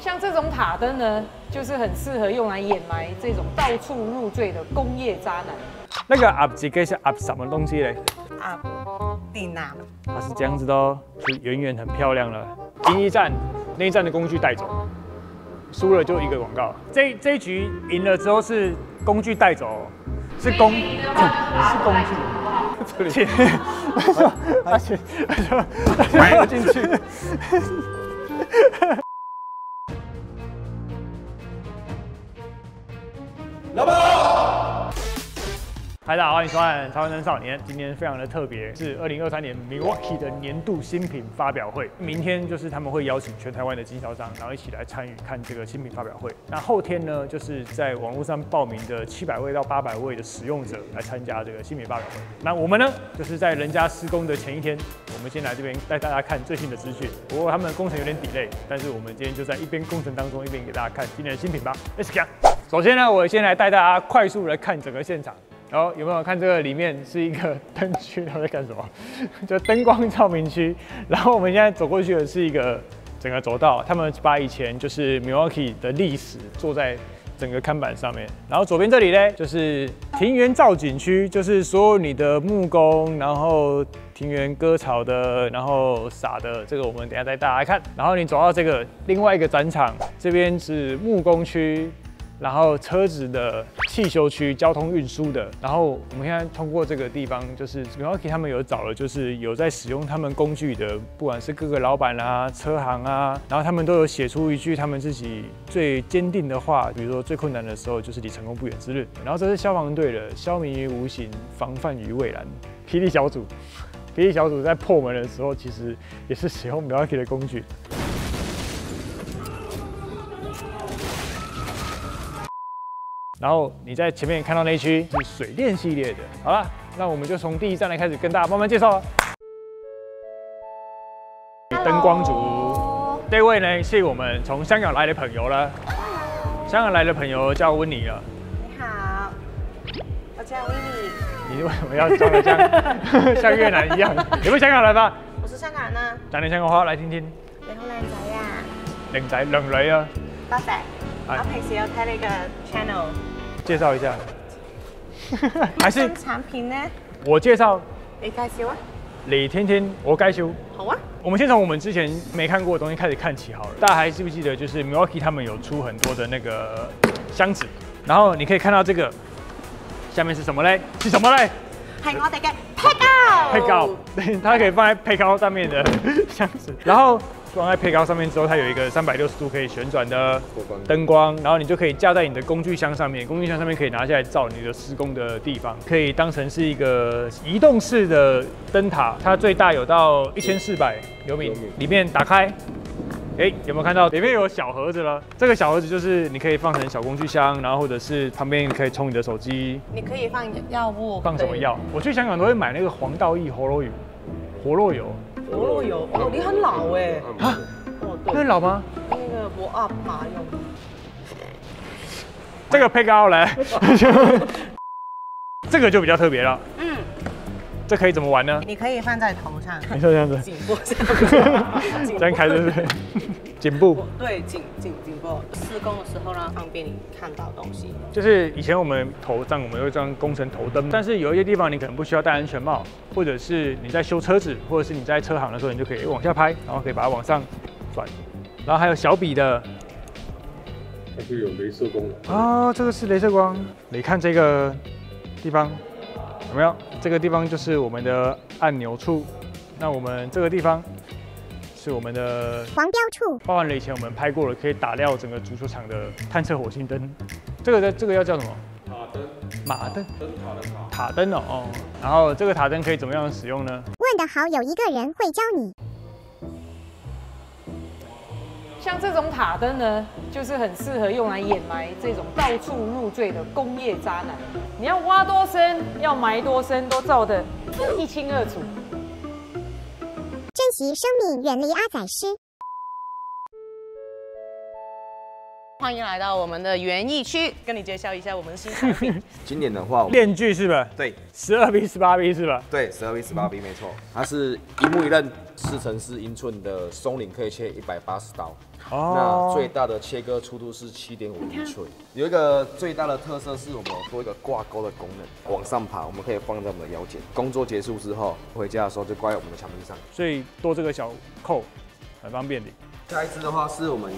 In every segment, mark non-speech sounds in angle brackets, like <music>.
像这种塔灯呢，就是很适合用来掩埋这种到处入罪的工业渣男。那个 up 几个是 up 什么东西嘞？阿蒂娜。它是这样子的哦，就远远很漂亮了。第一站，那一站的工具带走，输了就一个广告。这这一局赢了之后是工具带走，是工是工具。这里，而且而且埋不进去。<laughs> 老板，嗨，大家好，欢迎收看《超人少年》。今天非常的特别，是二零二三年 Milwaukee 的年度新品发表会。明天就是他们会邀请全台湾的经销商，然后一起来参与看这个新品发表会。那后天呢，就是在网络上报名的七百位到八百位的使用者来参加这个新品发表会。那我们呢，就是在人家施工的前一天，我们先来这边带大家看最新的资讯。不过他们的工程有点底累但是我们今天就在一边工程当中，一边给大家看今年的新品吧。Let's go。首先呢，我先来带大家快速来看整个现场。然后有没有看这个里面是一个灯区？他在干什么？<laughs> 就灯光照明区。然后我们现在走过去的是一个整个走道，他们把以前就是 Milwaukee 的历史做在整个看板上面。然后左边这里呢，就是庭园造景区，就是所有你的木工，然后庭园割草的，然后撒的，这个我们等下带大家看。然后你走到这个另外一个展场，这边是木工区。然后车子的汽修区、交通运输的，然后我们现在通过这个地方，就是 m i l w a k e 他们有找了，就是有在使用他们工具的，不管是各个老板啊、车行啊，然后他们都有写出一句他们自己最坚定的话，比如说最困难的时候就是离成功不远之日。然后这是消防队的，消弭于无形，防范于未然。霹雳小组，霹雳小组在破门的时候，其实也是使用 Milwaukee 的工具。然后你在前面看到那一区是水电系列的，好了，那我们就从第一站来开始跟大家慢慢介绍。灯光组，这位呢是我们从香港来的朋友了。香港来的朋友叫温妮了。你好，我叫温妮。你为什么要装的像 <laughs> 像越南一样？你不香港人吧？我是香港人啊。讲点香港话来听听。你好靚仔啊！靓仔靓女啊！多謝。我平時有睇你嘅 channel。介绍一下，<laughs> 还是产品呢？我介绍，你介绍啊？李天天，我介绍。好啊。我们先从我们之前没看过的东西开始看起好了。大家还记不记得，就是 Milwaukee 他们有出很多的那个箱子，然后你可以看到这个下面是什么嘞？是什么嘞？系我哋嘅 pick out。pick out，对，<laughs> 它可以放在 pick out 上面的箱子，然后。放在配高上面之后，它有一个三百六十度可以旋转的灯光，然后你就可以架在你的工具箱上面。工具箱上面可以拿下来照你的施工的地方，可以当成是一个移动式的灯塔。它最大有到一千四百流米，里面打开，哎，有没有看到里面有小盒子了？这个小盒子就是你可以放成小工具箱，然后或者是旁边可以充你的手机。你可以放药物，放什么药？我去香港都会买那个黄道益活络油，活络油。活络油哦，你很老哎啊！哦，对，很老吗？那个博阿玛用。这个配高来，<laughs> 这个就比较特别了。嗯，这可以怎么玩呢？你可以放在头上，你说这样子，颈部上，<laughs> 这样开是不是？颈部对颈颈颈部施工的时候呢，方便你看到东西。就是以前我们头上我们会装工程头灯，但是有一些地方你可能不需要戴安全帽，或者是你在修车子，或者是你在车行的时候，你就可以往下拍，然后可以把它往上转。然后还有小笔的，它就有镭射功能啊，这个是镭射光。你看这个地方有没有？这个地方就是我们的按钮处。那我们这个地方。是我们的黄标处，包含了以前我们拍过了，可以打料整个足球场的探测火星灯。这个的这个要叫什么？塔灯。马灯。灯塔的塔。塔灯哦哦。然后这个塔灯可以怎么样使用呢？问得好，有一个人会教你。像这种塔灯呢，就是很适合用来掩埋这种到处入罪的工业渣男。你要挖多深，要埋多深，都照得一清二楚。及生命，远离阿宰师。欢迎来到我们的园艺区，跟你介绍一下我们的新产品。<laughs> 今年的话，我们链锯是吧？对十二 B、十八 B 是吧？对，十二 B、十八 B 没错，它是一木一刃四乘四英寸的松林，可以切一百八十刀。哦那最大的切割粗度是七点五英寸。有一个最大的特色是我们有多一个挂钩的功能，往上爬，我们可以放在我们的腰间。工作结束之后，回家的时候就挂在我们的墙壁上。所以多这个小扣，很方便的。下一支的话是我们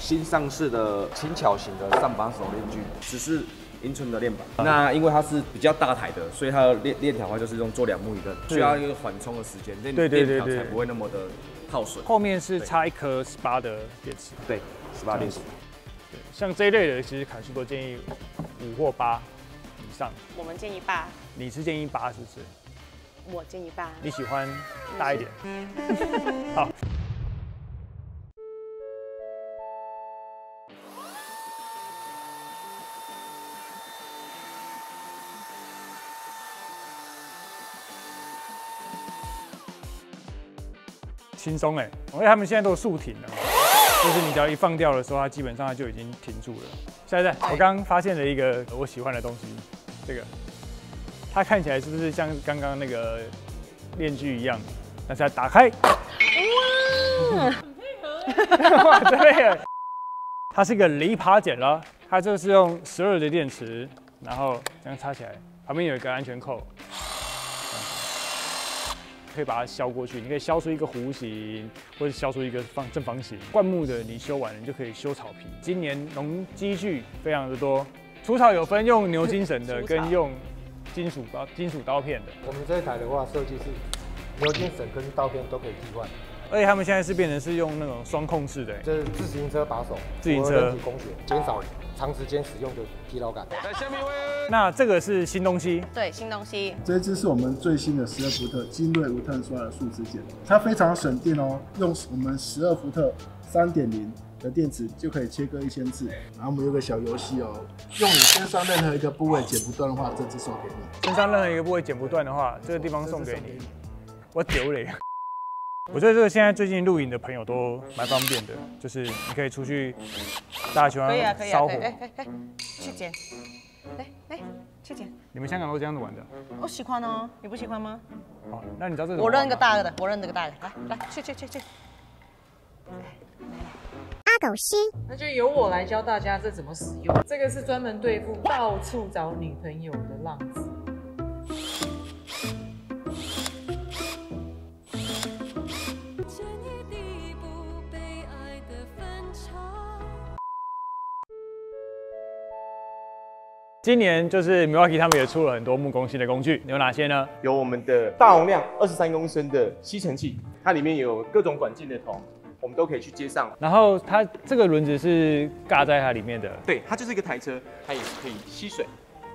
新上市的轻巧型的上把手链锯，只是英寸的链板。那因为它是比较大台的，所以它的链链条的话就是用做两目一刃，需要一个缓冲的时间，链对对对链条才不会那么的耗损。后面是插一颗十八的电池。对，十八电池。像这一类的，其实砍树都建议五或八以上。我们建议八，你是建议八是不是？我建议八。你喜欢大一点？好。轻松哎，因为他们现在都竖停了，就是你只要一放掉的时候，它基本上它就已经停住了。下一站我刚刚发现了一个我喜欢的东西，这个。它看起来是不是像刚刚那个链锯一样？但是它打开，哇，<laughs> 哇，这边它是一个离爬剪了，它这个是用十二的电池，然后这样插起来，旁边有一个安全扣。可以把它削过去，你可以削出一个弧形，或者削出一个方正方形。灌木的你修完了，你就可以修草坪。今年农机具非常的多，除草有分用牛筋绳的，跟用金属刀、金属刀片的。我们这一台的话，设计是牛筋绳跟刀片都可以替换，而且他们现在是变成是用那种双控制的，就是自行车把手，自行车工学，减少长时间使用的疲劳感。来，下面一位那这个是新东西，对，新东西。这一支是我们最新的十二伏特精锐无碳刷的树脂剪，它非常省电哦，用我们十二伏特三点零的电池就可以切割一千次。然后我们有个小游戏哦，用你身上任何一个部位剪不断的话，这支送给你。身上任何一个部位剪不断的话，这个地方送给你。我丢嘞！我觉得这个现在最近露营的朋友都蛮方便的，就是你可以出去，大家喜欢可以啊，可以啊，哎哎哎，去捡，来来去捡。你们香港都这样子玩的？我喜欢哦，你不喜欢吗？好，那你知道这个？我认个大的，我认这个大的，来来去去去去。阿狗师，那就由我来教大家这怎么使用。这个是专门对付到处找女朋友的浪子。今年就是 Milwaukee 他们也出了很多木工新的工具，有哪些呢？有我们的大容量二十三公升的吸尘器，它里面有各种管径的头，我们都可以去接上。然后它这个轮子是尬在它里面的，对，它就是一个台车，它也是可以吸水，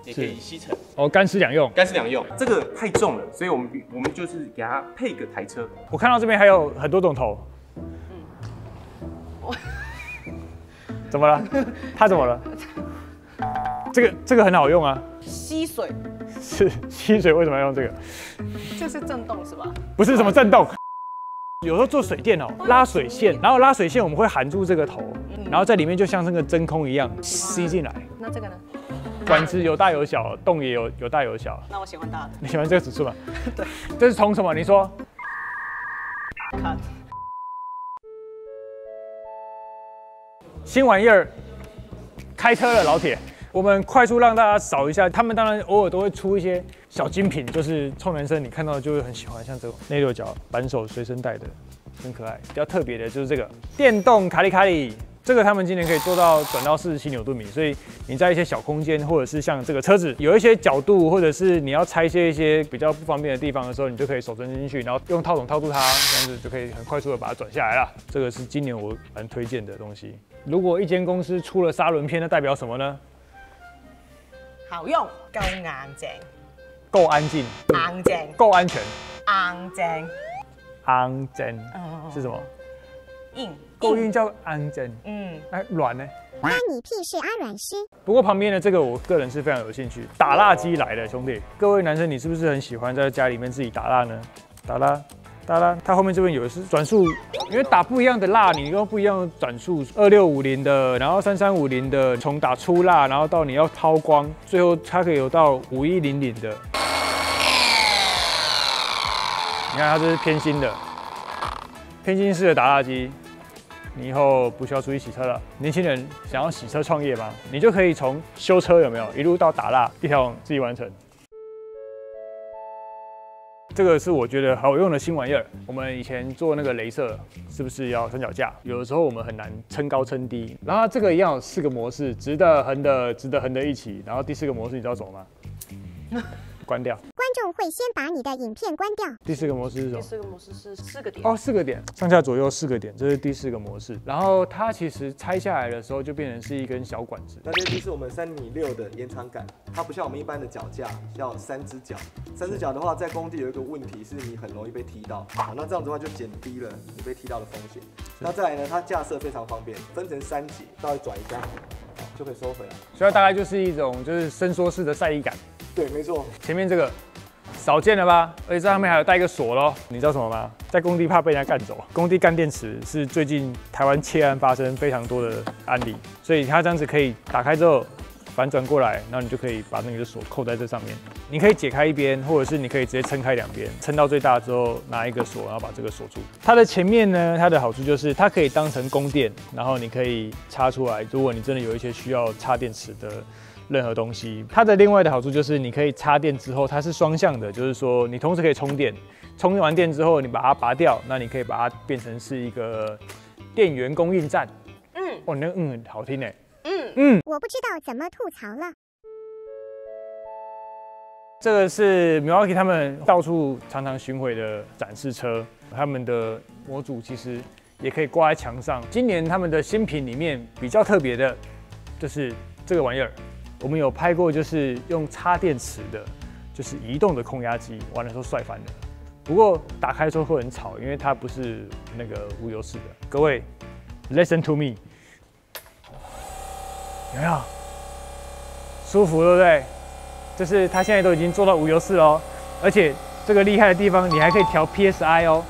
也可以吸尘，哦，干湿两用。干湿两用。这个太重了，所以我们我们就是给它配个台车。我看到这边还有很多种头。怎么了？<laughs> 它怎么了？这个这个很好用啊，吸水，是吸水为什么要用这个？这是震动是吧？不是什么震动。有时候做水电哦，拉水线，然后拉水线我们会含住这个头，然后在里面就像那个真空一样吸进来。那这个呢？管子有大有小，洞也有有大有小。那我喜欢大的。你喜欢这个尺寸吗？<laughs> 对，这是从什么？你说。新玩意儿，开车了，老铁。我们快速让大家扫一下，他们当然偶尔都会出一些小精品，就是臭男生你看到就会很喜欢，像这种内六角扳手随身带的，很可爱。比较特别的就是这个电动卡里卡里，这个他们今年可以做到转到四十七牛顿米，所以你在一些小空间，或者是像这个车子有一些角度，或者是你要拆卸一些比较不方便的地方的时候，你就可以手伸进去，然后用套筒套住它，这样子就可以很快速的把它转下来了。这个是今年我蛮推荐的东西。如果一间公司出了砂轮片，那代表什么呢？好用，夠硬淨，够安静，硬淨，够安全，硬淨，安全嗯是什么？硬，够硬叫安全，嗯，哎，软呢？关你屁事啊，软师！不过旁边的这个，我个人是非常有兴趣。打蜡机来的，兄弟，各位男生，你是不是很喜欢在家里面自己打蜡呢？打蜡，哒啦，它后面这边有的是转速，因为打不一样的蜡，你用不一样的转速，二六五零的，然后三三五零的，从打粗蜡，然后到你要抛光，最后它可以有到五一零零的。你看它这是偏心的，偏心式的打蜡机，你以后不需要出去洗车了。年轻人想要洗车创业吗？你就可以从修车有没有一路到打蜡，一条龙自己完成。这个是我觉得好用的新玩意儿。我们以前做那个镭射，是不是要三脚架？有的时候我们很难撑高撑低。然后这个一样有四个模式，直的、横的、直的、横的一起。然后第四个模式你知道什么吗？关掉。观众会先把你的影片关掉。第四个模式是什么？第四个模式是四个点。哦，四个点，上下左右四个点，这是第四个模式。然后它其实拆下来的时候就变成是一根小管子。那这就是我们三米六的延长杆，它不像我们一般的脚架要三只脚。三只脚的话，在工地有一个问题是你很容易被踢到，好，那这样子的话就减低了你被踢到的风险。那再来呢，它架设非常方便，分成三节，稍微转一下，就可以收回来。所以它大概就是一种就是伸缩式的晒衣杆。对，没错。前面这个少见了吧？而且这上面还有带一个锁咯。你知道什么吗？在工地怕被人家干走，工地干电池是最近台湾窃案发生非常多的案例，所以它这样子可以打开之后反转过来，然后你就可以把那个锁扣在这上面。你可以解开一边，或者是你可以直接撑开两边，撑到最大之后拿一个锁，然后把这个锁住。它的前面呢，它的好处就是它可以当成供电，然后你可以插出来。如果你真的有一些需要插电池的。任何东西，它的另外的好处就是你可以插电之后，它是双向的，就是说你同时可以充电，充完电之后你把它拔掉，那你可以把它变成是一个电源供应站。嗯，哦，那嗯好听呢。嗯嗯，我不知道怎么吐槽了。这个是 Milwaukee 他们到处常常巡回的展示车，他们的模组其实也可以挂在墙上。今年他们的新品里面比较特别的，就是这个玩意儿。我们有拍过，就是用插电池的，就是移动的空压机，玩的时候帅翻了。不过打开之后会很吵，因为它不是那个无油式的。各位，listen to me，有没有舒服，对不对？就是它现在都已经做到无油式哦，而且这个厉害的地方，你还可以调 PSI 哦。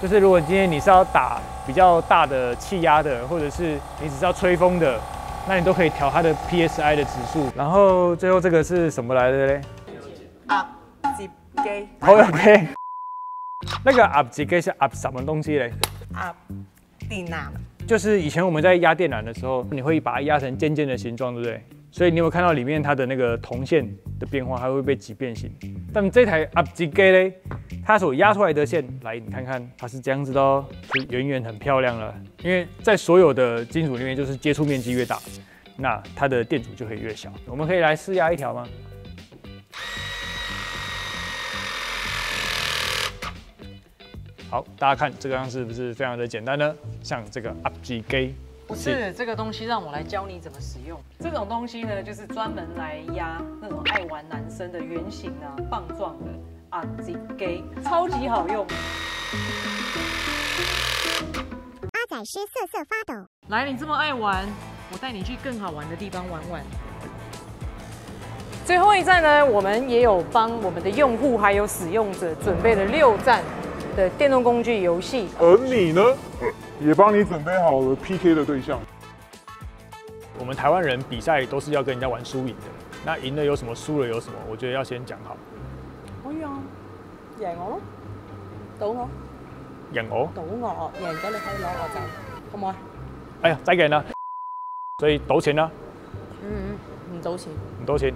就是如果今天你是要打比较大的气压的，或者是你只是要吹风的。那你都可以调它的 PSI 的指数，然后最后这个是什么来的嘞？Up 机。OK。那个 Up 机是 Up 什么东西嘞？Up 电缆。就是以前我们在压电缆的时候，你会把它压成尖尖的形状，对不对？所以你有看到里面它的那个铜线的变化，它会被挤变形。但这台 Up 机嘞，它所压出来的线，来你看看，它是这样子的哦，是远远很漂亮了。因为在所有的金属里面，就是接触面积越大，那它的电阻就可以越小。我们可以来试压一条吗？好，大家看这个样是不是非常的简单呢？像这个 Up 机。不是这个东西，让我来教你怎么使用。这种东西呢，就是专门来压那种爱玩男生的圆形啊、棒状的啊，Z G，超级好用。阿仔师瑟瑟发抖。来，你这么爱玩，我带你去更好玩的地方玩玩。最后一站呢，我们也有帮我们的用户还有使用者准备了六站的电动工具游戏。而你呢？也帮你准备好了 PK 的对象。我们台湾人比赛都是要跟人家玩输赢的，那赢了有什么，输了有什么？我觉得要先讲好。可以啊，赢我咯，赌我。赢我？赌我，赢咗你可以攞我走，好唔好啊？哎呀，再给呢？所以赌钱呢？嗯嗯，唔赌钱。唔赌钱。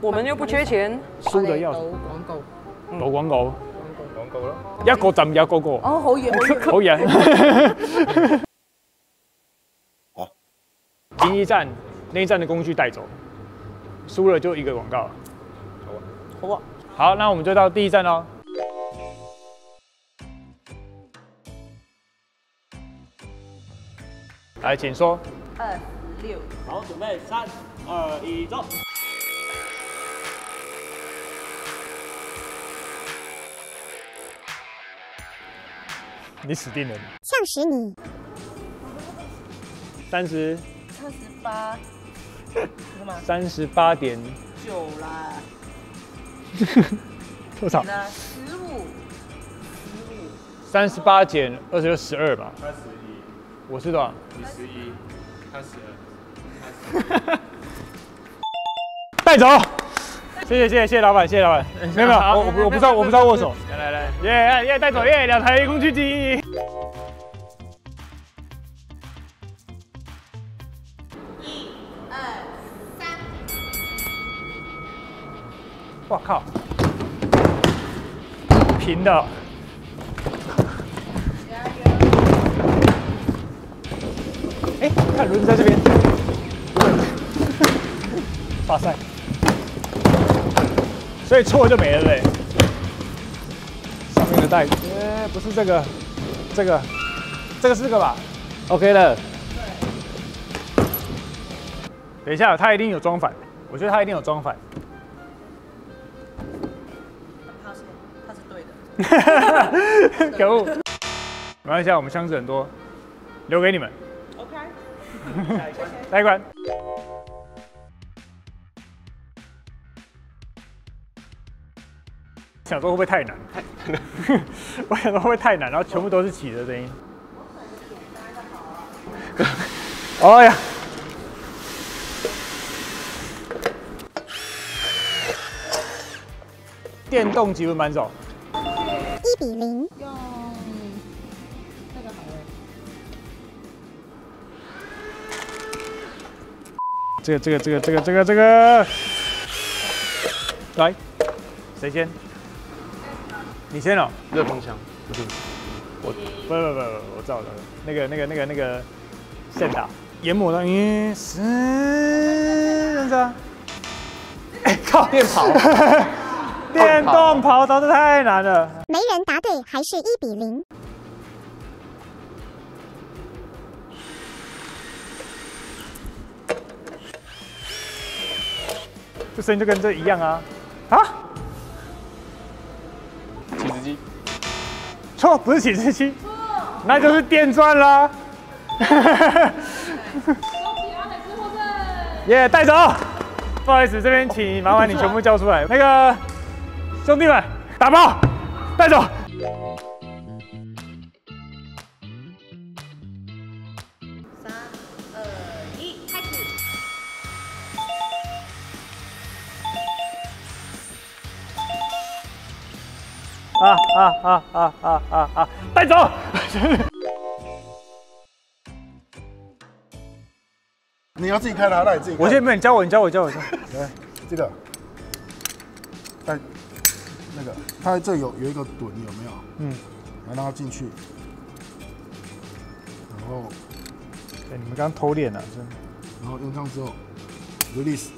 我们又不缺钱。输的要。赌广告。赌广告。一個浸有個個。哦，好嘢，好嘢。好，第一站，那一站的工具带走，输了就一个广告。好啊，好啊。好，那我们就到第一站喽。来，请说。二六。好，准备，三二一，走。你死定了！像死你！三十。三十八。三十八点九啦。多少？十五。十五。三十八减二十六十二吧。他十一，我是多少？你十一，他十二，<laughs> 带走。谢谢谢谢谢谢老板，谢谢老板。没有没有，我我我不知道我不知道握手。来来来，耶耶带走耶，两台工具机。我靠，平的。哎，看轮子在这边。哇塞！所以错就没了嘞。上面的带，呃，不是这个，这个，这个是这个吧？OK 了。等一下，他一定有装反，我觉得他一定有装反。他是 <laughs> 他是对的。可恶！没关系，我们箱子很多，留给你们。OK。<laughs> 下一关。想说会不会太难？<laughs> 我想说会不会太难，然后全部都是起的声音。<laughs> 哎呀！电动几轮扳手，一比零。用这个好了。这个这个这个这个这个这个，来，谁先？你先哦。热风枪，不是，我不不不不，我知道了，那个那个那个那个现打研磨的，嗯，是这样。<laughs> 哎靠！电跑，<laughs> 电动跑道这太难了。没人答对，还是一比零。这声音就跟这一样啊！错，不是起子机，那就是电钻啦。<laughs> 耶，带走。不好意思，这边请麻烦你全部交出来。那个兄弟们，打包，带走。啊啊啊啊啊啊啊！带走。<laughs> 你要自己开的，那你自己开。我先没你教我，你教我，教我。教我 <laughs> 来，这个，在那个，它这有有一个盾，有没有？嗯，来让它进去，然后，哎，你们刚偷练了，真的。然后用上之后，release，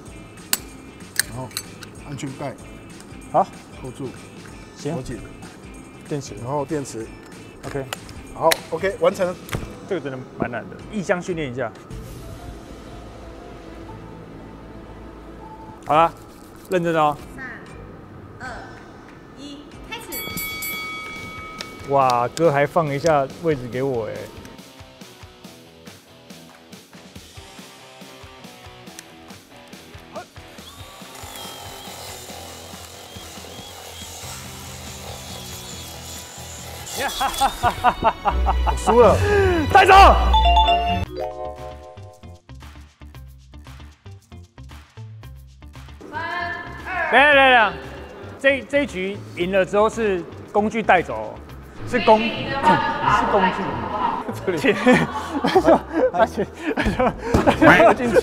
然后安全带，好，扣住，行锁紧，电池，然后电池，OK，好，OK，完成了。这个真的蛮难的，异向训练一下。好啦，认真哦。三二一，开始。哇，哥还放一下位置给我哎。我输了，带走。等一下等一下，这这一局赢了之后是工具带走，是工。是工具。这里，而且而且而且进去。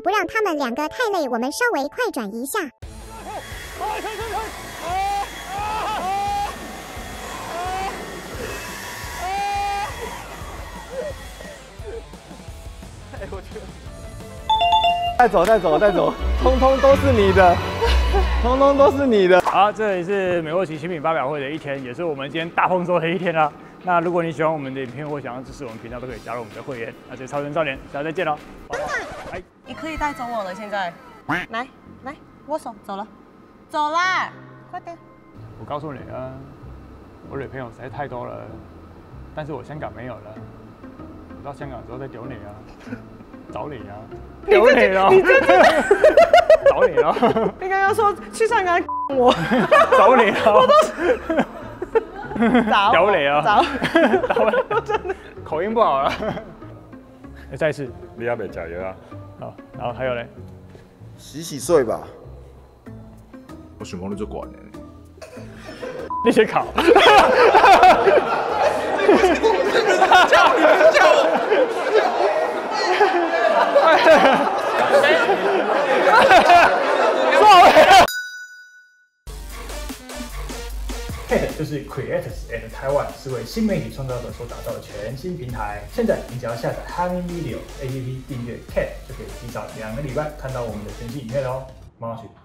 了不让他们两个太累，我们稍微快转一下。带走，带走，带走，通通都是你的，<laughs> 通通都是你的。好，这里是美沃奇新品发表会的一天，也是我们今天大丰收的一天啦。那如果你喜欢我们的影片或想要支持我们频道，都可以加入我们的会员。那这是超人少年，下次再见喽，拜拜。你可以带走我了，现在。<laughs> 来来，握手，走了。走啦，快点。我告诉你啊，我女朋友实在太多了，但是我香港没有了。我到香港之后再丢你啊，<laughs> 找你啊，丢你了，你这 <laughs> 找你了，你刚刚说去香港我，找你了，我都找屌你啊，找，真的口音不好了。再一次，你还没加油啊？好，然后还有嘞，洗洗睡吧。我想讲你做管的。那些考。叫你叫我。<laughs> Cat 就是 Creators and Taiwan，是为新媒体创造者所打造的全新平台。现在你只要下载 Having Video APP，订阅 Cat，就可以提早两个礼拜看到我们的全新影片哦。马上去。